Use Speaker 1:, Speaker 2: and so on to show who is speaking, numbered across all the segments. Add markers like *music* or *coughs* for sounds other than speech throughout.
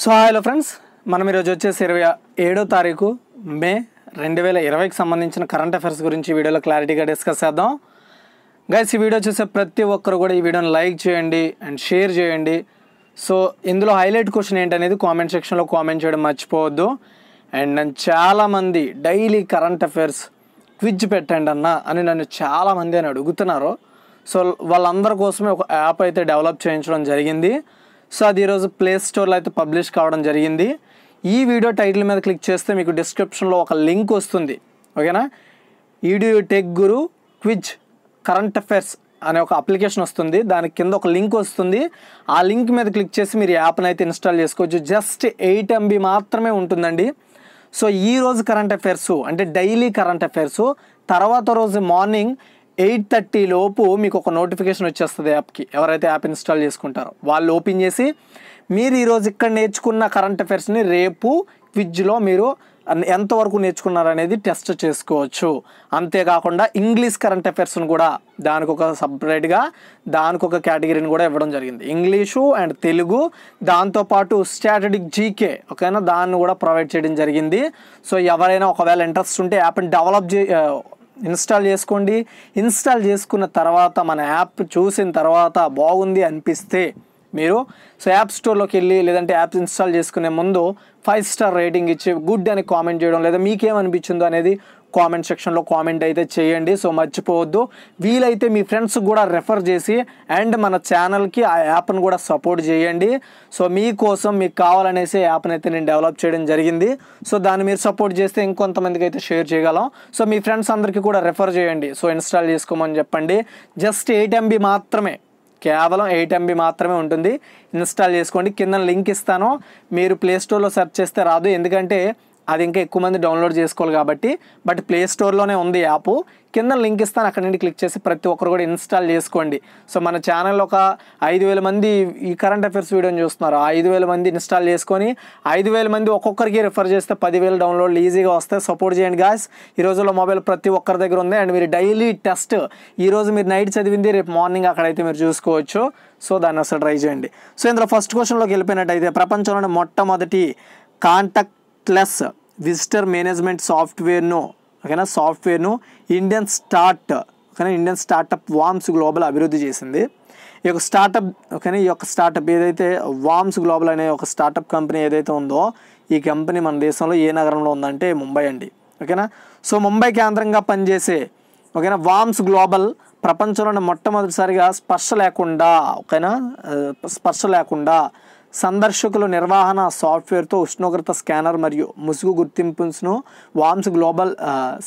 Speaker 1: So hello friends మనం ఈరోజు వచ్చేసి ఇరవై ఏడో తారీఖు మే రెండు వేల ఇరవైకి సంబంధించిన కరెంట్ అఫైర్స్ గురించి వీడియోలో క్లారిటీగా డిస్కస్ చేద్దాం. గైస్ ఈ వీడియో చూసే ప్రతి ఒక్కరు కూడా ఈ వీడియోని లైక్ చేయండి అండ్ షేర్ చేయండి. సో ఇందులో హైలైట్ క్వశ్చన్ ఏంటనేది కామెంట్ సెక్షన్లో కామెంట్ చేయడం మర్చిపోవద్దు. అండ్ నన్ను చాలామంది డైలీ కరెంట్ అఫైర్స్ క్విజ్ పెట్టండి అన్న అని నన్ను చాలామంది అని అడుగుతున్నారు. సో వాళ్ళందరి కోసమే ఒక యాప్ అయితే డెవలప్ చేయించడం జరిగింది. సో అది ఈరోజు ప్లే స్టోర్లో అయితే పబ్లిష్ కావడం జరిగింది. ఈ వీడియో టైటిల్ మీద క్లిక్ చేస్తే మీకు డిస్క్రిప్షన్లో ఒక లింక్ వస్తుంది. ఓకేనా video tech guru quiz current affairs అనే ఒక అప్లికేషన్ వస్తుంది. దాని కింద ఒక లింక్ వస్తుంది. ఆ లింక్ మీద క్లిక్ చేసి మీరు యాప్ని అయితే ఇన్స్టాల్ చేసుకోవచ్చు. జస్ట్ ఎయిట్ ఎంబీ మాత్రమే ఉంటుందండి. సో ఈ రోజు కరెంట్ అఫైర్స్ అంటే డైలీ కరెంట్ అఫైర్స్ తర్వాత రోజు మార్నింగ్ ఎయిట్ థర్టీ లోపు మీకు ఒక నోటిఫికేషన్ వచ్చేస్తుంది యాప్కి. ఎవరైతే యాప్ ఇన్స్టాల్ చేసుకుంటారో. వాళ్ళు ఓపెన్ చేసి మీరు ఈరోజు ఇక్కడ నేర్చుకున్న కరెంట్ అఫైర్స్ని రేపు క్విజ్లో మీరు ఎంతవరకు నేర్చుకున్నారు అనేది టెస్ట్ చేసుకోవచ్చు. అంతేకాకుండా ఇంగ్లీష్ కరెంట్ అఫైర్స్ని కూడా దానికి ఒక సపరేట్గా దానికి ఒక కేటగిరీని కూడా ఇవ్వడం జరిగింది. ఇంగ్లీషు అండ్ తెలుగు దాంతోపాటు స్ట్రాటజిక్ జీకే ఓకేనా? దాన్ని కూడా ప్రొవైడ్ చేయడం జరిగింది. సో ఎవరైనా ఒకవేళ ఇంట్రెస్ట్ ఉంటే యాప్ని డెవలప్ చే ఇన్స్టాల్ చేసుకోండి. ఇన్స్టాల్ చేసుకున్న తర్వాత మన యాప్ చూసిన తర్వాత బాగుంది అనిపిస్తే మీరు సో యాప్ స్టోర్లోకి వెళ్ళి లేదంటే యాప్ ఇన్స్టాల్ చేసుకునే ముందు ఫైవ్ స్టార్ రేటింగ్ ఇచ్చి గుడ్ అని కామెంట్ చేయడం లేదా మీకేమనిపించిందో అనేది కామెంట్ సెక్షన్లో కామెంట్ అయితే చేయండి. సో మర్చిపోవద్దు. వీలైతే మీ ఫ్రెండ్స్ కూడా రెఫర్ చేసి అండ్ మన ఛానల్కి ఆ యాప్ను కూడా సపోర్ట్ చేయండి. సో మీకోసం మీకు కావాలనేసి యాప్ని అయితే నేను డెవలప్ చేయడం జరిగింది. సో దాన్ని మీరు సపోర్ట్ చేస్తే ఇంకొంతమందికి అయితే షేర్ చేయగలం. సో మీ ఫ్రెండ్స్ అందరికీ కూడా రెఫర్ చేయండి. సో ఇన్స్టాల్ చేసుకోమని చెప్పండి. జస్ట్ ఎయిట్ ఎంబీ మాత్రమే కేవలం ఎయిట్ ఎంబీ మాత్రమే ఉంటుంది. ఇన్స్టాల్ చేసుకోండి. కింద లింక్ ఇస్తాను. మీరు ప్లే స్టోర్లో సెర్చ్ చేస్తే రాదు. ఎందుకంటే అది ఇంకా ఎక్కువ మంది డౌన్లోడ్ చేసుకోవాలి కాబట్టి బట్ ప్లే స్టోర్లోనే ఉంది యాప్ కింద లింక్ ఇస్తాను అక్కడ నుండి క్లిక్ చేసి ప్రతి ఒక్కరు కూడా ఇన్స్టాల్ చేసుకోండి. సో మన ఛానల్ ఒక ఐదు వేల మంది ఈ కరెంట్ అఫైర్స్ వీడియోని చూస్తున్నారు. ఆ ఐదు వేల మంది ఇన్స్టాల్ చేసుకొని ఐదు వేల మంది ఒక్కొక్కరికి రిఫర్ చేస్తే పదివేలు డౌన్లోడ్లు ఈజీగా వస్తాయి. సపోర్ట్ చేయండి గాస్ ఈ రోజుల్లో మొబైల్ ప్రతి ఒక్కరి దగ్గర ఉంది. అండ్ మీరు డైలీ టెస్ట్ ఈరోజు మీరు నైట్ చదివింది రేపు మార్నింగ్ అక్కడైతే మీరు చూసుకోవచ్చు. సో దాన్ని అసలు ట్రై చేయండి. సో ఇందులో ఫస్ట్ క్వశ్చన్లోకి వెళ్ళిపోయినట్టయితే ప్రపంచంలోని మొట్టమొదటి కాంటాక్ట్ ప్లస్ విజిటర్ మేనేజ్మెంట్ సాఫ్ట్వేర్ను ఓకేనా సాఫ్ట్వేర్ను ఇండియన్ స్టార్ట్ ఓకేనా ఇండియన్ స్టార్టప్ వామ్స్ గ్లోబల్ అభివృద్ధి చేసింది ఈ యొక్క స్టార్టప్ ఓకేనా ఈ యొక్క స్టార్టప్ ఏదైతే వామ్స్ గ్లోబల్ అనే ఒక స్టార్టప్ కంపెనీ ఏదైతే ఉందో ఈ కంపెనీ మన దేశంలో ఏ నగరంలో ఉందంటే ముంబై అండి. ఓకేనా సో ముంబై కేంద్రంగా పనిచేసే ఓకేనా వామ్స్ గ్లోబల్ ప్రపంచంలోనే మొట్టమొదటిసారిగా స్పర్శ లేకుండా ఓకేనా స్పర్శ లేకుండా సందర్శకుల నిర్వహణ సాఫ్ట్వేర్తో ఉష్ణోగ్రత స్కానర్ మరియు ముసుగు గుర్తింపును వామ్స్ గ్లోబల్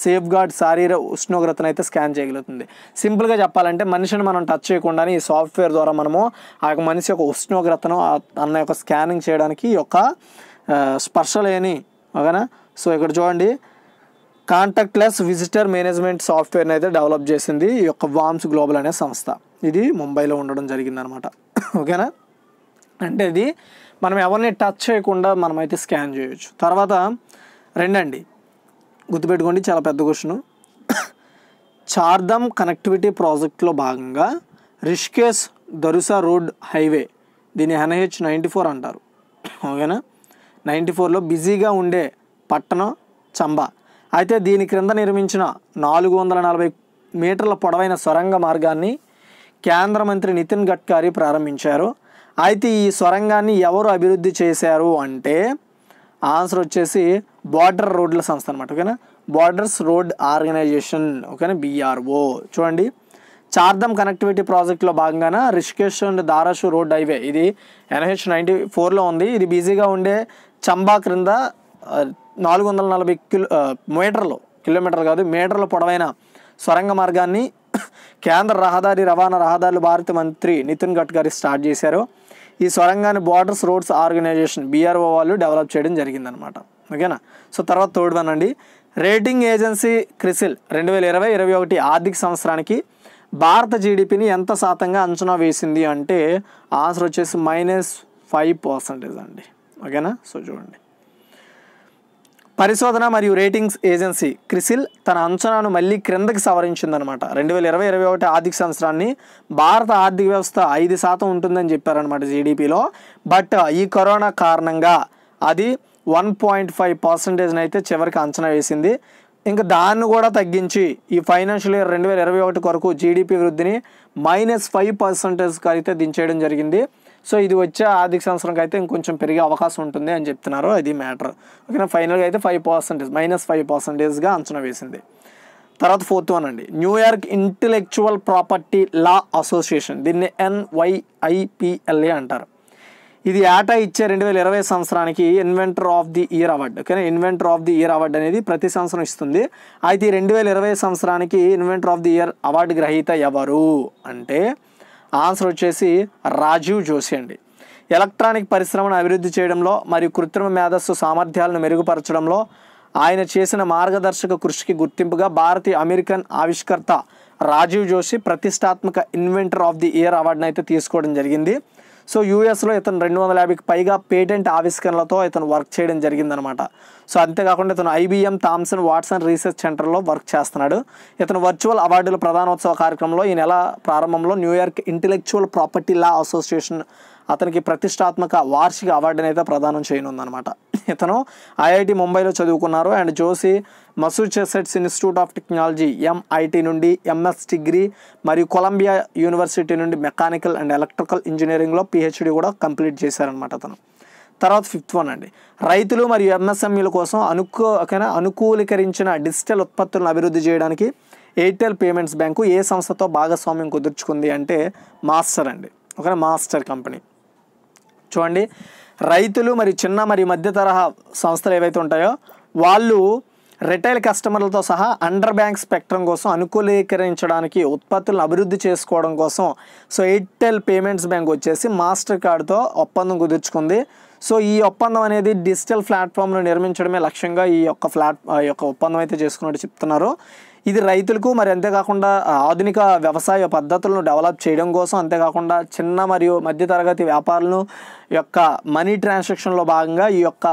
Speaker 1: సేఫ్ గార్డ్ శారీర ఉష్ణోగ్రతను అయితే స్కాన్ చేయగలుగుతుంది. సింపుల్గా చెప్పాలంటే మనిషిని మనం టచ్ చేయకుండానే ఈ సాఫ్ట్వేర్ ద్వారా మనము ఆ యొక్క మనిషి యొక్క ఉష్ణోగ్రతను అన్న యొక్క స్కానింగ్ చేయడానికి ఈ యొక్క స్పర్శ లేని ఓకేనా? సో ఇక్కడ చూడండి. కాంటాక్ట్లెస్ విజిటర్ మేనేజ్మెంట్ సాఫ్ట్వేర్ని అయితే డెవలప్ చేసింది ఈ యొక్క వామ్స్ గ్లోబల్ అనే సంస్థ. ఇది ముంబైలో ఉండడం జరిగిందనమాట. ఓకేనా? అంటే ఇది మనం ఎవరిని టచ్ చేయకుండా మనమైతే స్కాన్ చేయొచ్చు. తర్వాత రెండండి. గుర్తుపెట్టుకోండి చాలా పెద్ద క్వశ్చన్. చార్ధమ్ కనెక్టివిటీ ప్రాజెక్ట్లో భాగంగా రిష్కేస్ దరుసా రోడ్ హైవే దీన్ని ఎన్హెచ్ నైంటీ ఫోర్ అంటారు. ఓకేనా? నైంటీ ఫోర్లో బిజీగా ఉండే పట్టణం చంబా. అయితే దీని క్రింద నిర్మించిన నాలుగు వందల నలభై మీటర్ల పొడవైన సొరంగ మార్గాన్ని కేంద్ర మంత్రి నితిన్ గడ్కరీ ప్రారంభించారు. అయితే ఈ సొరంగాన్ని ఎవరు అభివృద్ధి చేశారు అంటే ఆన్సర్ వచ్చేసి బార్డర్ రోడ్ల సంస్థ అనమాట ఓకేనా? బార్డర్స్ రోడ్ ఆర్గనైజేషన్ ఓకేనా? బిఆర్ఓ చూడండి. చార్ధమ్ కనెక్టివిటీ ప్రాజెక్ట్లో భాగంగాన? Rishikesh and Dharasu road highway. ఇది ఎన్హెచ్ నైంటీ ఫోర్లో ఉంది. ఇది బిజీగా ఉండే చంబా క్రింద నాలుగు వందల నలభై కిలో మీటర్లు కిలోమీటర్లు కాదు మీటర్ల పొడవైన సొరంగ మార్గాన్ని *coughs* కేంద్ర రహదారి రవాణా రహదారులు భారత మంత్రి నితిన్ గడ్కరీ స్టార్ట్ చేశారు. ఈ సొరంగాన్ని బార్డర్స్ రోడ్స్ ఆర్గనైజేషన్ బీఆర్ఓ వాళ్ళు డెవలప్ చేయడం జరిగిందనమాట ఓకేనా? సో తర్వాత థర్డ్ వన్ అండి రేటింగ్ ఏజెన్సీ క్రిసిల్ రెండు వేల ఇరవై ఇరవై ఒకటి ఆర్థిక సంవత్సరానికి భారత జీడిపిని ఎంత శాతంగా అంచనా వేసింది అంటే ఆన్సర్ వచ్చేసి మైనస్ ఫైవ్ పర్సెంటేజ్ అండి. ఓకేనా? సో చూడండి. పరిశోధన మరియు రేటింగ్స్ ఏజెన్సీ క్రిసిల్ తన అంచనాను మళ్ళీ క్రిందకి సవరించిందనమాట. రెండు వేల ఇరవై ఇరవై ఒకటి ఆర్థిక సంవత్సరాన్ని భారత ఆర్థిక వ్యవస్థ ఐదు శాతం ఉంటుందని చెప్పారనమాట జీడిపిలో బట్ ఈ కరోనా కారణంగా అది వన్ పాయింట్ ఫైవ్ పర్సెంటేజ్ని అయితే చివరికి అంచనా వేసింది. ఇంకా దాన్ని కూడా తగ్గించి ఈ ఫైనాన్షియల్ ఇయర్ రెండు వేల ఇరవై ఒకటి వరకు జీడిపి వృద్ధిని మైనస్ ఫైవ్ పర్సంటేజ్కి అయితే దించేయడం జరిగింది. సో ఇది వచ్చే ఆర్థిక సంవత్సరంకి అయితే ఇంకొంచెం పెరిగే అవకాశం ఉంటుంది అని చెప్తున్నారు. అది మ్యాటర్. ఓకేనా? ఫైనల్గా అయితే ఫైవ్ పర్సెంటేజ్ మైనస్ ఫైవ్ పర్సెంటేజ్గా అంచనా వేసింది. తర్వాత ఫోర్త్ వన్ అండి. New York intellectual property law association దీన్ని ఎన్వైఐపిఎల్ఏ అంటారు. ఇది ఏటా ఇచ్చే రెండు వేల ఇరవై సంవత్సరానికి inventor of the year award ఓకేనా? Inventor of the year award అనేది ప్రతి సంవత్సరం ఇస్తుంది. అయితే ఈ రెండు వేల ఇరవై సంవత్సరానికి inventor of the year award గ్రహీత ఎవరు? అంటే ఆన్సర్ వచ్చేసి రాజీవ్ జోషి అండి. ఎలక్ట్రానిక్ పరిశ్రమను అభివృద్ధి చేయడంలో మరియు కృత్రిమ మేధస్సు సామర్థ్యాలను మెరుగుపరచడంలో ఆయన చేసిన మార్గదర్శక కృషికి గుర్తింపుగా భారతీయ అమెరికన్ ఆవిష్కర్త రాజీవ్ జోషి ప్రతిష్టాత్మక ఇన్వెంటర్ ఆఫ్ ది ఇయర్ అవార్డును అయితే తీసుకోవడం జరిగింది. సో యూఎస్లో ఇతను రెండు వందల యాభైకి పైగా పేటెంట్ ఆవిష్కరణలతో ఇతను వర్క్ చేయడం జరిగిందనమాట సో అంతేకాకుండా ఇతను ఐబీఎం థామ్సన్ వాట్సన్ రీసెర్చ్ సెంటర్లో వర్క్ చేస్తున్నాడు. ఇతను వర్చువల్ అవార్డుల ప్రధానోత్సవ కార్యక్రమంలో ఈ నెల ప్రారంభంలో New York intellectual property law association అతనికి ప్రతిష్టాత్మక వార్షిక అవార్డుని అయితే ప్రదానం చేయనుందనమాట ఇతను ఐఐటి ముంబైలో చదువుకున్నారు. And జోసి Massachusetts institute of technology MIT నుండి ఎంఎస్ డిగ్రీ మరియు కొలంబియా యూనివర్సిటీ నుండి మెకానికల్ అండ్ ఎలక్ట్రికల్ ఇంజనీరింగ్లో పిహెచ్డి కూడా కంప్లీట్ చేశారనమాట అతను. తర్వాత ఫిఫ్త్ వన్ అండి. రైతులు మరియు ఎంఎస్ఎంఈల కోసం అనుకూ అనుకూలీకరించిన డిజిటల్ ఉత్పత్తులను అభివృద్ధి చేయడానికి ఎయిర్టెల్ పేమెంట్స్ బ్యాంకు ఏ సంస్థతో భాగస్వామ్యం కుదుర్చుకుంది అంటే మాస్టర్ అండి. ఓకేనా? Master company. చూడండి. రైతులు మరి చిన్న మరి మధ్య తరహా సంస్థలు ఏవైతే ఉంటాయో వాళ్ళు రిటైల్ కస్టమర్లతో సహా అండర్ బ్యాంక్ స్పెక్ట్రం కోసం అనుకూలీకరించడానికి ఉత్పత్తులను అభివృద్ధి చేసుకోవడం కోసం సో ఎయిర్టెల్ పేమెంట్స్ బ్యాంక్ వచ్చేసి మాస్టర్ కార్డ్తో ఒప్పందం కుదుర్చుకుంది. సో ఈ ఒప్పందం అనేది డిజిటల్ ప్లాట్ఫామ్ను నిర్మించడమే లక్ష్యంగా ఈ యొక్క ఫ్లాట్ యొక్క ఒప్పందం అయితే చేసుకున్నట్టు చెప్తున్నారు. ఇది రైతులకు మరి అంతేకాకుండా ఆధునిక వ్యవసాయ పద్ధతులను డెవలప్ చేయడం కోసం అంతేకాకుండా చిన్న మరియు మధ్యతరగతి వ్యాపారులను యొక్క మనీ ట్రాన్సాక్షన్లో భాగంగా ఈ యొక్క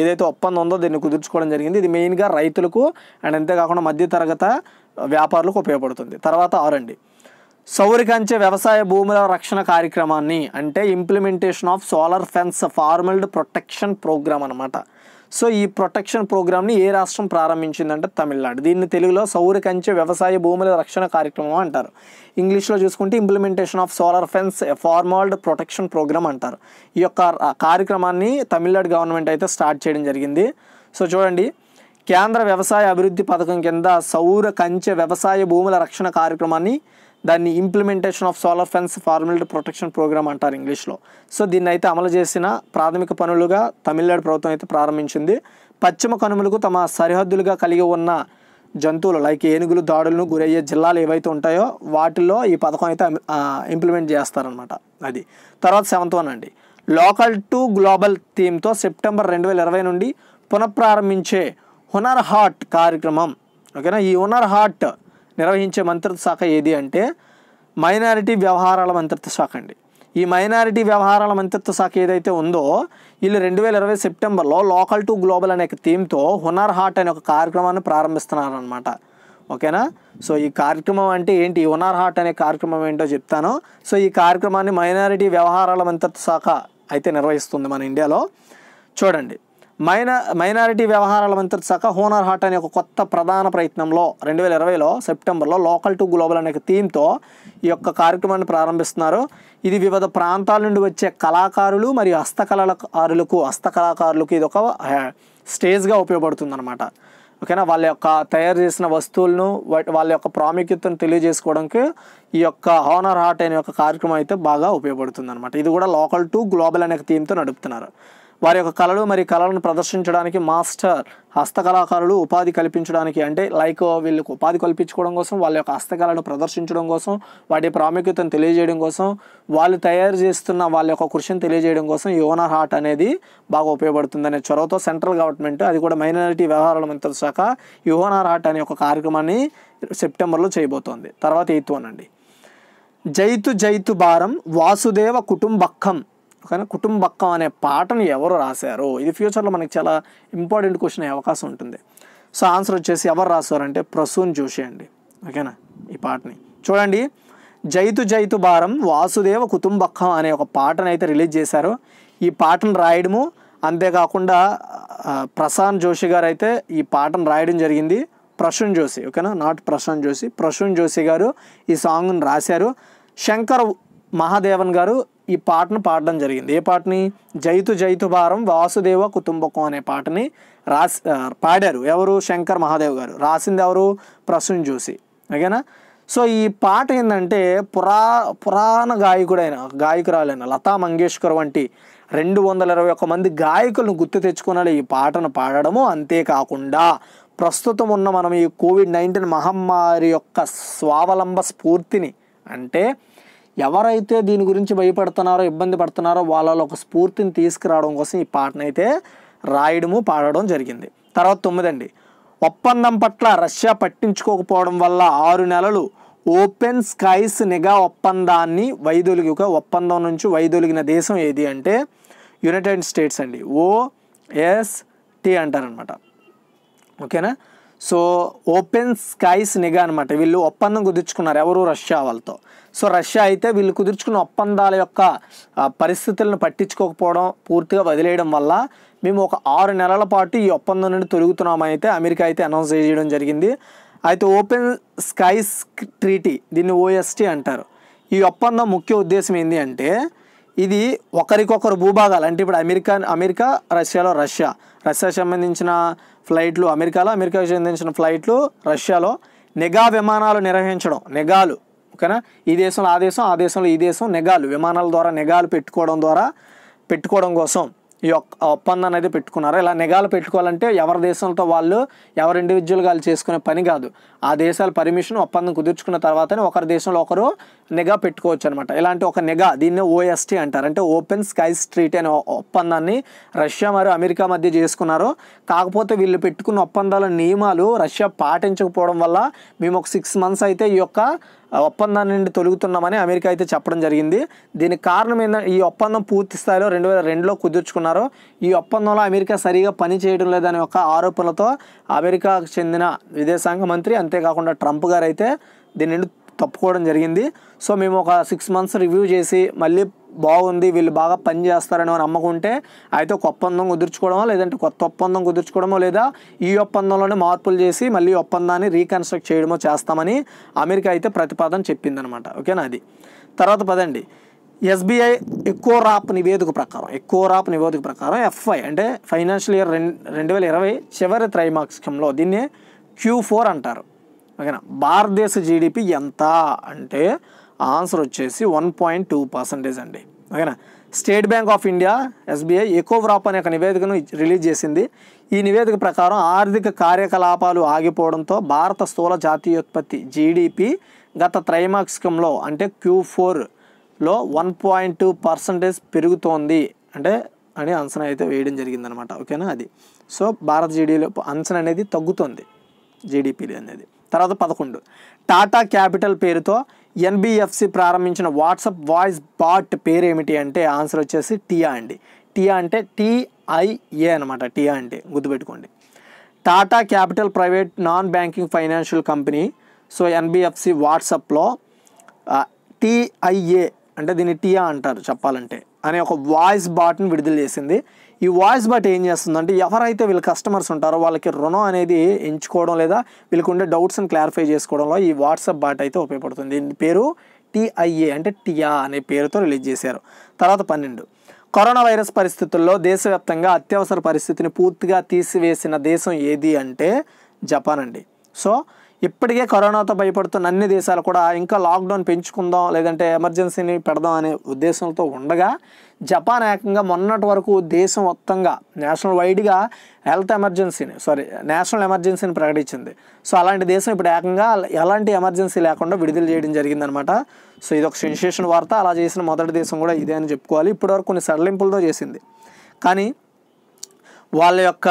Speaker 1: ఏదైతే ఒప్పందం ఉందో దీన్ని కుదుర్చుకోవడం జరిగింది. ఇది మెయిన్గా రైతులకు అండ్ అంతేకాకుండా మధ్యతరగత వ్యాపారులకు ఉపయోగపడుతుంది. తర్వాత ఆరండి సౌరికంచె వ్యవసాయ భూముల రక్షణ కార్యక్రమాన్ని అంటే implementation of solar fence farmland protection program అనమాట సో ఈ ప్రొటెక్షన్ ప్రోగ్రామ్ని ఏ రాష్ట్రం ప్రారంభించిందంటే తమిళనాడు. దీన్ని తెలుగులో సౌర కంచె వ్యవసాయ భూముల రక్షణ కార్యక్రమం అంటారు. ఇంగ్లీష్లో చూసుకుంటే implementation of solar fence farmland protection program అంటారు. ఈ యొక్క కార్యక్రమాన్ని తమిళనాడు గవర్నమెంట్ అయితే స్టార్ట్ చేయడం జరిగింది. సో చూడండి కేంద్ర వ్యవసాయ అభివృద్ధి పథకం కింద సౌర కంచె వ్యవసాయ భూముల రక్షణ కార్యక్రమాన్ని దాన్ని implementation of solar fence formulate protection program అంటారు ఇంగ్లీష్లో. సో దీన్ని అయితే అమలు చేసిన ప్రాథమిక పనులుగా తమిళనాడు ప్రభుత్వం అయితే ప్రారంభించింది. పశ్చిమ కనుమలకు తమ సరిహద్దులుగా కలిగి ఉన్న జంతువులు లైక్ ఏనుగులు దాడులను గురయ్యే జిల్లాలు ఏవైతే ఉంటాయో వాటిల్లో ఈ పథకం అయితే ఇంప్లిమెంట్ చేస్తారనమాట అది. తర్వాత సెవెంత్ వన్ అండి. లోకల్ టు గ్లోబల్ థీమ్తో సెప్టెంబర్ రెండు వేల ఇరవై నుండి పునఃప్రారంభించే హునర్ హాట్ కార్యక్రమం. ఓకేనా? ఈ హునర్ హాట్ నిర్వహించే మంత్రిత్వ శాఖ ఏది అంటే మైనారిటీ వ్యవహారాల మంత్రిత్వ శాఖ అండి. ఈ మైనారిటీ వ్యవహారాల మంత్రిత్వ శాఖ ఏదైతే ఉందో వీళ్ళు రెండు వేల ఇరవై సెప్టెంబర్లో లోకల్ టు గ్లోబల్ అనే థీమ్తో హునర్ హాట్ అనే ఒక కార్యక్రమాన్ని ప్రారంభిస్తున్నారనమాట ఓకేనా? సో ఈ కార్యక్రమం అంటే ఏంటి? హునర్ హాట్ అనే కార్యక్రమం ఏంటో చెప్తాను. సో ఈ కార్యక్రమాన్ని మైనారిటీ వ్యవహారాల మంత్రిత్వ శాఖ అయితే నిర్వహిస్తుంది మన ఇండియాలో. చూడండి. మైనా మైనారిటీ వ్యవహారాల మంత్రిత్వ శాఖ హోనర్ హాట్ అనే ఒక కొత్త ప్రధాన ప్రయత్నంలో రెండు వేల ఇరవైలో సెప్టెంబర్లో లోకల్ టు గ్లోబల్ అనే థీమ్తో ఈ యొక్క కార్యక్రమాన్ని ప్రారంభిస్తున్నారు. ఇది వివిధ ప్రాంతాల నుండి వచ్చే కళాకారులు మరియు హస్తకళకారులకు హస్తకళాకారులకు ఇది ఒక స్టేజ్గా ఉపయోగపడుతుంది అనమాట ఓకేనా? వాళ్ళ యొక్క తయారు చేసిన వస్తువులను వాళ్ళ యొక్క ప్రాముఖ్యతను తెలియజేసుకోవడానికి ఈ యొక్క హానర్ హార్ట్ అనే ఒక కార్యక్రమం అయితే బాగా ఉపయోగపడుతుంది అనమాట ఇది కూడా లోకల్ టు గ్లోబల్ అనే థీమ్తో నడుపుతున్నారు. వారి యొక్క కళలు మరియు కళలను ప్రదర్శించడానికి మాస్టర్ హస్తకళాకారులు ఉపాధి కల్పించడానికి అంటే లైక్ వీళ్ళకు ఉపాధి కల్పించుకోవడం కోసం వాళ్ళ యొక్క హస్తకళను ప్రదర్శించడం కోసం వాటి ప్రాముఖ్యతను తెలియజేయడం కోసం వాళ్ళు తయారు చేస్తున్న వాళ్ళ యొక్క కృషిని తెలియజేయడం కోసం ఈ హార్ట్ అనేది బాగా ఉపయోగపడుతుంది అనే చొరవతో సెంట్రల్ గవర్నమెంట్ అది కూడా మైనారిటీ వ్యవహారాల మంత్రిత్వ శాఖ ఈ హార్ట్ అనే ఒక కార్యక్రమాన్ని సెప్టెంబర్లో చేయబోతోంది. తర్వాత ఎయిత్ వన్ అండి. జైతు జైతు భారం వాసుదేవ కుటుంబక్కం ఓకేనా కుటుంబక్కం అనే పాటను ఎవరు రాశారు ఇది ఫ్యూచర్లో మనకి చాలా ఇంపార్టెంట్ క్వశ్చన్ అయ్యే అవకాశం ఉంటుంది. సో ఆన్సర్ వచ్చేసి ఎవరు రాశారంటే ప్రసూన్ జోషి అండి. ఓకేనా? ఈ పాటని. చూడండి. జైతు జైతు భారం వాసుదేవ కుటుంబక్కం అనే ఒక పాటను అయితే రిలీజ్ చేశారు. ఈ పాటను రాయడము అంతేకాకుండా ప్రశాంత్ జోషి గారు అయితే ఈ పాటను రాయడం జరిగింది. ప్రసూన్ జోషి ఓకేనా? నాట్ ప్రశాంత్ జోషి. ప్రసూన్ జోషి గారు ఈ సాంగ్ని రాశారు. శంకర్ మహాదేవన్ గారు ఈ పాటను పాడడం జరిగింది. ఏ పాటని? జైతు జైతు భారం వాసుదేవ కుటుంబకం అనే పాటని రాసి పాడారు. ఎవరు? శంకర్ మహాదేవ్ గారు. రాసింది ఎవరు? ప్రసూన్ జోషి. ఓకేనా? సో ఈ పాట ఏంటంటే పురా పురాణ గాయకుడైన గాయకురాలైన లతా మంగేష్కర్ వంటి రెండు వందల ఇరవై ఒక్క మంది గాయకులను గుర్తు తెచ్చుకున్న ఈ పాటను పాడడము. అంతేకాకుండా ప్రస్తుతం ఉన్న మనం ఈ కోవిడ్ నైన్టీన్ మహమ్మారి యొక్క స్వావలంబ స్ఫూర్తిని అంటే ఎవరైతే దీని గురించి భయపడుతున్నారో ఇబ్బంది పడుతున్నారో వాళ్ళలో ఒక స్ఫూర్తిని తీసుకురావడం కోసం ఈ పాటనైతే రాయడము పాడడం జరిగింది. తర్వాత తొమ్మిదండి. ఒప్పందం పట్ల రష్యా పట్టించుకోకపోవడం వల్ల ఆరు నెలలు ఓపెన్ స్కైస్ నిఘా ఒప్పందాన్ని వైదొలిగి ఒక ఒప్పందం నుంచి వైదొలిగిన దేశం ఏది అంటే యునైటెడ్ స్టేట్స్ అండి. ఓఎస్టీ అంటారనమాట ఓకేనా? సో ఓపెన్ స్కైస్ నిఘా అనమాట వీళ్ళు ఒప్పందం కుదుర్చుకున్నారు ఎవరు? రష్యా వాళ్ళతో. సో రష్యా అయితే వీళ్ళు కుదుర్చుకున్న ఒప్పందాల యొక్క పరిస్థితులను పట్టించుకోకపోవడం పూర్తిగా వదిలేయడం వల్ల మేము ఒక ఆరు నెలల పాటు ఈ ఒప్పందం నుండి తొలుగుతున్నామని అయితే అమెరికా అయితే అనౌన్స్ చేయడం జరిగింది. అయితే ఓపెన్ స్కైస్ ట్రీటీ దీన్ని ఓఎస్టీ అంటారు. ఈ ఒప్పందం ముఖ్య ఉద్దేశం ఏంటి అంటే ఇది ఒకరికొకరు భూభాగాలు అంటే ఇప్పుడు అమెరికా అమెరికా రష్యాలో రష్యా. రష్యా సంబంధించిన ఫ్లైట్లు అమెరికాలో అమెరికాకు సంబంధించిన ఫ్లైట్లు రష్యాలో నెగా విమానాలు నిర్వహించడం నెగాలు ఓకేనా? ఈ దేశంలో ఆ దేశం ఆ దేశంలో ఈ దేశం నెగాలు విమానాల ద్వారా నెగాలు పెట్టుకోవడం ద్వారా పెట్టుకోవడం కోసం ఈ యొక్క ఒప్పందం అనేది పెట్టుకున్నారు. ఇలా నిఘాలు పెట్టుకోవాలంటే ఎవరి దేశంతో వాళ్ళు ఎవరి ఇండివిజువల్గా వాళ్ళు చేసుకునే పని కాదు. ఆ దేశాల పర్మిషన్ ఒప్పందం కుదుర్చుకున్న తర్వాతనే ఒకరి దేశంలో ఒకరు నిఘా పెట్టుకోవచ్చు అనమాట ఇలాంటి ఒక నిఘా? దీన్ని ఓఎస్టీ అంటారు. అంటే ఓపెన్ స్కై స్ట్రీట్ అనే ఒప్పందాన్ని రష్యా మరియు అమెరికా మధ్య చేసుకున్నారు. కాకపోతే వీళ్ళు పెట్టుకున్న ఒప్పందాల నియమాలు రష్యా పాటించకపోవడం వల్ల మేము ఒక సిక్స్ మంత్స్ అయితే ఈ యొక్క ఒప్పందాన్ని నుండి తొలుగుతున్నామని అమెరికా అయితే చెప్పడం జరిగింది. దీనికి కారణం ఏంటంటే ఈ ఒప్పందం పూర్తి స్థాయిలో రెండు వేల రెండులో కుదుర్చుకున్నారు. ఈ ఒప్పందంలో అమెరికా సరిగా పని చేయడం లేదనే ఒక ఆరోపణలతో అమెరికాకు చెందిన విదేశాంగ మంత్రి అంతేకాకుండా ట్రంప్ గారు అయితే దీని నుండి తప్పుకోవడం జరిగింది. సో మేము ఒక సిక్స్ మంత్స్ రివ్యూ చేసి మళ్ళీ బాగుంది వీళ్ళు బాగా పని చేస్తారని నమ్మకుంటే అయితే ఒక ఒప్పందం కుదుర్చుకోవడమో లేదంటే కొత్త ఒప్పందం కుదుర్చుకోవడమో లేదా ఈ ఒప్పందంలోనే మార్పులు చేసి మళ్ళీ ఒప్పందాన్ని రీకన్స్ట్రక్ట్ చేయడమో చేస్తామని అమెరికా అయితే ప్రతిపాదన చెప్పిందనమాట. ఓకేనా అది? తర్వాత పదండి. ఎస్బీఐ ఎక్కువ రాప్ నివేదిక ప్రకారం ఎక్కువ రాప్ నివేదిక ప్రకారం ఎఫ్ఐ అంటే ఫైనాన్షియల్ ఇయర్ రెండు రెండు వేల ఇరవై చివరి త్రైమాసికంలో దీన్ని క్యూ ఫోర్ అంటారు. ఓకేనా? భారతదేశ జీడిపి ఎంత? అంటే ఆన్సర్ వచ్చేసి వన్ పాయింట్ టూ పర్సెంటేజ్ అండి. ఓకేనా? State Bank of India SBI Ecowrap అనే ఒక నివేదికను రిలీజ్ చేసింది. ఈ నివేదిక ప్రకారం ఆర్థిక కార్యకలాపాలు ఆగిపోవడంతో భారత స్థూల జాతీయోత్పత్తి జీడిపి గత త్రైమాసికంలో అంటే క్యూ ఫోర్లో వన్ పాయింట్ టూ పర్సంటేజ్ పెరుగుతోంది అంటే అని అంచనా అయితే వేయడం జరిగిందనమాట ఓకేనా అది? సో భారత జీడీలో అంచనా అనేది తగ్గుతుంది జీడిపి అనేది. తర్వాత పదకొండు. టాటా క్యాపిటల్ పేరుతో ఎన్బిఎఫ్సి ప్రారంభించిన వాట్సాప్ వాయిస్ బాట్ పేరు ఏమిటి అంటే ఆన్సర్ వచ్చేసి టియా అండి. టియా అంటే టిఐఏ అనమాట టియా అంటే గుర్తుపెట్టుకోండి. Tata Capital private non banking financial company so NBFC వాట్సాప్లో టిఐఏ అంటే దీన్ని టియా అంటారు చెప్పాలంటే అనే ఒక వాయిస్ బాట్ని విడుదల చేసింది. ఈ వాయిస్ బట్ ఏం చేస్తుందంటే ఎవరైతే వీళ్ళ కస్టమర్స్ ఉంటారో వాళ్ళకి రుణం అనేది ఎంచుకోవడం లేదా వీళ్ళకి ఉండే డౌట్స్ని క్లారిఫై చేసుకోవడంలో ఈ వాట్సాప్ బాట్ అయితే ఉపయోగపడుతుంది. దీని పేరు టిఐఏ అంటే టియా అనే పేరుతో రిలీజ్ చేశారు. తర్వాత పన్నెండు. కరోనా వైరస్ పరిస్థితుల్లో దేశవ్యాప్తంగా అత్యవసర పరిస్థితిని పూర్తిగా తీసివేసిన దేశం ఏది అంటే జపాన్ అండి. సో ఇప్పటికే కరోనాతో భయపడుతున్న అన్ని దేశాలు కూడా ఇంకా లాక్డౌన్ పెంచుకుందాం లేదంటే ఎమర్జెన్సీని పెడదాం అనే ఉద్దేశంతో ఉండగా జపాన్ ఏకంగా మొన్నటి వరకు దేశం మొత్తంగా నేషనల్ వైడ్గా హెల్త్ ఎమర్జెన్సీని సారీ నేషనల్ ఎమర్జెన్సీని ప్రకటించింది. సో అలాంటి దేశం ఇప్పుడు ఏకంగా ఎలాంటి ఎమర్జెన్సీ లేకుండా విడుదల చేయడం జరిగిందనమాట సో ఇది ఒక సెన్సేషన్ వార్త. అలా చేసిన మొదటి దేశం కూడా ఇదే అని చెప్పుకోవాలి. ఇప్పటివరకు కొన్ని సడలింపులతో చేసింది. కానీ వాళ్ళ యొక్క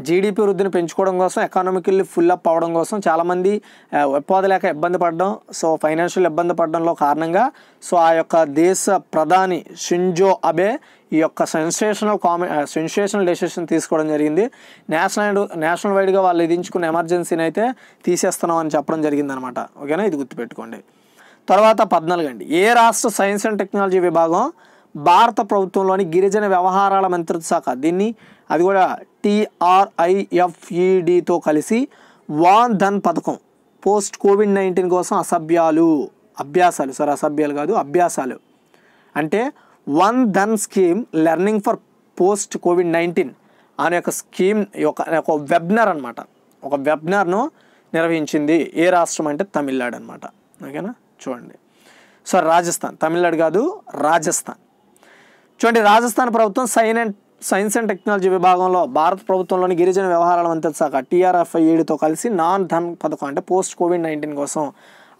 Speaker 1: జీడిపి వృద్ధిని పెంచుకోవడం కోసం ఎకానమికల్లీ ఫుల్ అప్ అవ్వడం కోసం చాలామంది ఆ, ఉపాధి లేక ఇబ్బంది పడడం సో ఫైనాన్షియల్ ఇబ్బంది పడడంలో కారణంగా సో ఆ యొక్క దేశ ప్రధాని షింజో అబే ఈ యొక్క సెన్సేషనల్ కామె సెన్సేషనల్ డెసిషన్ తీసుకోవడం జరిగింది. నేషనల్ నేషనల్ వైడ్గా వాళ్ళు విధించుకున్న ఎమర్జెన్సీని అయితే తీసేస్తున్నాం అని చెప్పడం జరిగింది అనమాట ఓకేనా? ఇది గుర్తుపెట్టుకోండి. తర్వాత పద్నాలుగు అండి. ఏ రాష్ట్ర సైన్స్ అండ్ టెక్నాలజీ విభాగం భారత ప్రభుత్వంలోని గిరిజన వ్యవహారాల మంత్రిత్వ శాఖ దీన్ని అది కూడా టీఆర్ఐఎఫ్ఈడితో కలిసి వాన్ ధన్ పథకం పోస్ట్ కోవిడ్ నైన్టీన్ కోసం అసభ్యాలు అభ్యాసాలు సార్ అసభ్యాలు కాదు అభ్యాసాలు. అంటే Van Dhan scheme learning for post COVID nineteen అనే ఒక స్కీమ్ ఒక ఒక వెబ్నార్ అనమాట ఒక వెబ్నార్ను నిర్వహించింది ఏ రాష్ట్రం అంటే తమిళనాడు అనమాట ఓకేనా? చూడండి. సో రాజస్థాన్. తమిళనాడు కాదు రాజస్థాన్. చూడండి రాజస్థాన్ ప్రభుత్వం sign and science and technology విభాగంలో భారత ప్రభుత్వంలోని గిరిజన వ్యవహారాల మంత్రిత్వ శాఖ టీఆర్ఎఫ్ఐఏడితో కలిసి నాన్ ధన్ పథకం అంటే పోస్ట్ కోవిడ్ నైన్టీన్ కోసం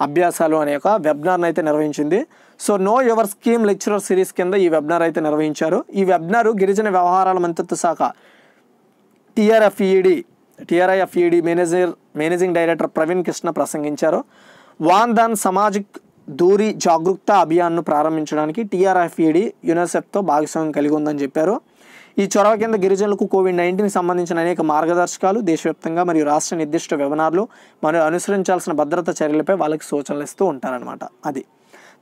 Speaker 1: అభ్యాసాలు అనే ఒక వెబ్నార్ని అయితే నిర్వహించింది. So know your scheme lecturer series కింద ఈ వెబ్నార్ అయితే నిర్వహించారు. ఈ వెబ్నార్ గిరిజన వ్యవహారాల మంత్రిత్వ శాఖ TRFED TRIFED manager managing director Praveen Krishna ప్రసంగించారు. వాన్ ధన్ సమాజిక్ దూరి జాగ్రత్త అభియాన్ను ప్రారంభించడానికి టీఆర్ఎఫ్ఈడి యునిసెఫ్తో భాగస్వామ్యం కలిగి ఉందని చెప్పారు. ఈ చొరవ కింద గిరిజనులకు కోవిడ్ నైన్టీన్కి సంబంధించిన అనేక మార్గదర్శకాలు దేశవ్యాప్తంగా మరియు రాష్ట్ర నిర్దిష్ట వెబనార్లు మరియు అనుసరించాల్సిన భద్రతా చర్యలపై వాళ్ళకి సూచనలు ఇస్తూ ఉంటారనమాట అది.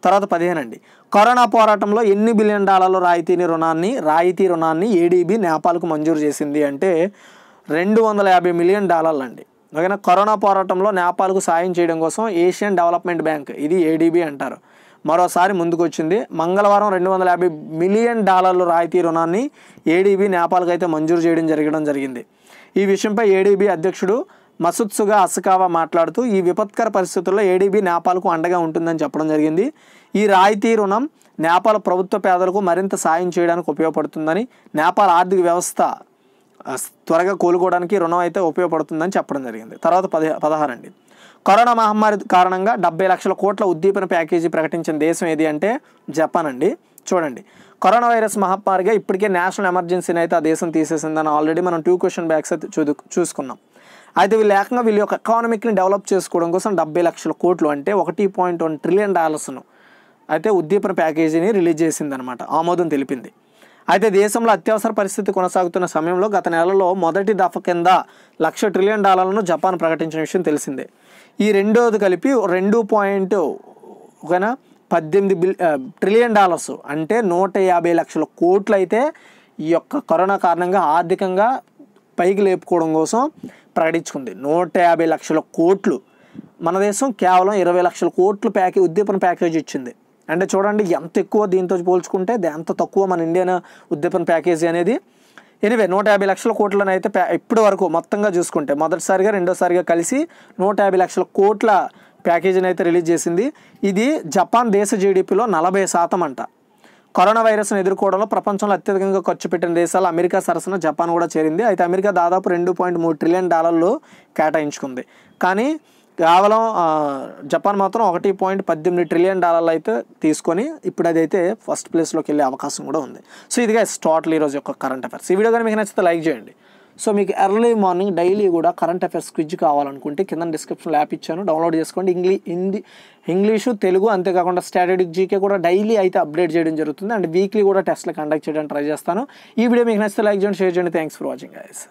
Speaker 1: తర్వాత పదిహేను అండి కరోనా పోరాటంలో ఎన్ని బిలియన్ డాలర్ల రాయితీని రుణాన్ని రాయితీ రుణాన్ని ఏడీబీ నేపాల్కు మంజూరు చేసింది అంటే రెండు వందల యాభై మిలియన్ డాలర్లు అండి ఓకేనా? కరోనా పోరాటంలో నేపాల్కు సాయం చేయడం కోసం ఏషియన్ డెవలప్మెంట్ బ్యాంక్ ఇది ఏడీబీ అంటారు. మరోసారి ముందుకొచ్చింది. మంగళవారం రెండు వందల యాభై మిలియన్ డాలర్లు రాయితీ రుణాన్ని ఏడీబీ నేపాల్కి అయితే మంజూరు చేయడం జరగడం జరిగింది. ఈ విషయంపై ఏడీబీ అధ్యక్షుడు మసుత్సుగా అసకావా మాట్లాడుతూ ఈ విపత్కర పరిస్థితుల్లో ఏడీబీ నేపాల్కు అండగా ఉంటుందని చెప్పడం జరిగింది. ఈ రాయితీ రుణం నేపాల్ ప్రభుత్వ పేదలకు మరింత సాయం చేయడానికి ఉపయోగపడుతుందని నేపాల్ ఆర్థిక వ్యవస్థ త్వరగా కోలుకోవడానికి రుణం అయితే ఉపయోగపడుతుందని చెప్పడం జరిగింది. తర్వాత పది పదహారు అండి. కరోనా మహమ్మారి కారణంగా డెబ్బై లక్షల కోట్ల ఉద్దీపన ప్యాకేజీ ప్రకటించిన దేశం ఏది అంటే జపాన్ అండి. చూడండి. కరోనా వైరస్ మహమ్మారిగా ఇప్పటికే నేషనల్ ఎమర్జెన్సీని అయితే ఆ దేశం తీసేసిందని ఆల్రెడీ మనం టూ క్వశ్చన్ బ్యాక్స్ అయితే చూ చూసుకున్నాం. అయితే వీళ్ళు ఏకంగా వీళ్ళ యొక్క ఎకానమిక్ని డెవలప్ చేసుకోవడం కోసం డెబ్బై లక్షల కోట్లు అంటే ఒకటి పాయింట్ వన్ ట్రిలియన్ డాలర్స్ను అయితే ఉద్దీపన ప్యాకేజీని రిలీజ్ చేసిందనమాట ఆమోదం తెలిపింది. అయితే దేశంలో అత్యవసర పరిస్థితి కొనసాగుతున్న సమయంలో గత నెలలో మొదటి దఫ కింద లక్ష ట్రిలియన్ డాలర్లను జపాన్ ప్రకటించిన విషయం తెలిసిందే. ఈ రెండోది కలిపి రెండు పాయింట్ ఓకేనా పద్దెనిమిది బిల్ ట్రిలియన్ డాలర్స్ అంటే నూట యాభై లక్షల కోట్లు అయితే ఈ యొక్క కరోనా కారణంగా ఆర్థికంగా పైకి లేపుకోవడం కోసం ప్రకటించుకుంది. నూట యాభై లక్షల కోట్లు. మన దేశం కేవలం ఇరవై లక్షల కోట్లు ప్యాకేజ్ ఉద్దీపన ప్యాకేజ్ ఇచ్చింది. అంటే చూడండి ఎంత ఎక్కువ దీంతో పోల్చుకుంటే ది- ఎంత తక్కువ మన ఇండియన్ ఉద్దీపన ప్యాకేజీ అనేది. ఎనివే నూట యాభై లక్షల కోట్లను అయితే ప్యా ఇప్పటి వరకు మొత్తంగా చూసుకుంటే మొదటిసారిగా రెండోసారిగా కలిసి నూట యాభై లక్షల కోట్ల ప్యాకేజీని అయితే రిలీజ్ చేసింది. ఇది జపాన్ దేశ జీడిపిలో నలభై శాతం అంట. కరోనా వైరస్ను ఎదుర్కోవడంలో ప్రపంచంలో అత్యధికంగా ఖర్చు పెట్టిన దేశాలు అమెరికా సరసన జపాన్ కూడా చేరింది. అయితే అమెరికా దాదాపు రెండు పాయింట్ మూడు ట్రిలియన్ డాలర్లు కేటాయించుకుంది. కానీ కేవలం జపాన్ మాత్రం ఒకటి పాయింట్ పద్దెనిమిది ట్రిలియన్ డాలర్లు అయితే తీసుకొని ఇప్పుడు అదైతే ఫస్ట్ ప్లేస్లోకి వెళ్ళే అవకాశం కూడా ఉంది. సో ఇదిగా టోటల్ ఈరోజు యొక్క కరెంట్ అఫైర్స్ ఈ వీడియో కానీ మీకు నచ్చితే లైక్ చేయండి. సో మీకు ఎర్లీ మార్నింగ్ డైలీ కూడా కరెంట్ అఫైర్స్ క్విజ్ కావాలనుకుంటే కింద డిస్క్రిప్షన్లో యాప్ ఇచ్చాను. డౌన్లోడ్ చేసుకోండి. ఇంగ్లీ హిందీ ఇంగ్లీషు తెలుగు అంతేకాకుండా స్టాటిక్ జీకే కూడా డైలీ అయితే అప్డేట్ చేయడం జరుగుతుంది. అండ్ వీక్లీ కూడా టెస్ట్లు కండక్ట్ చేయడానికి ట్రై చేస్తాను. ఈ వీడియో మీకు నచ్చితే లైక్ చేయండి షేర్ చేయండి. Thanks for watching guys